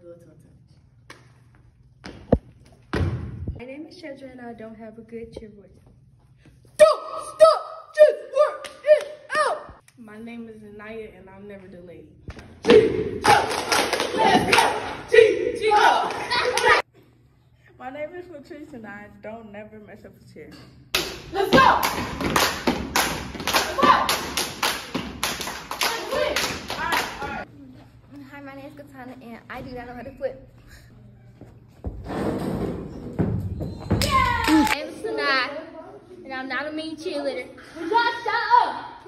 do toe touch. My name is Shedra and I don't have a good cheer voice. Don't stop, just work it out. My name is Anaya and I'm never delayed. My name is Latrice and I don't never mess up a chair. Let's go. Hi, my name is Katana, and I do not know how to flip. Name is Sanaa, and I'm not a mean cheerleader. Just shut up.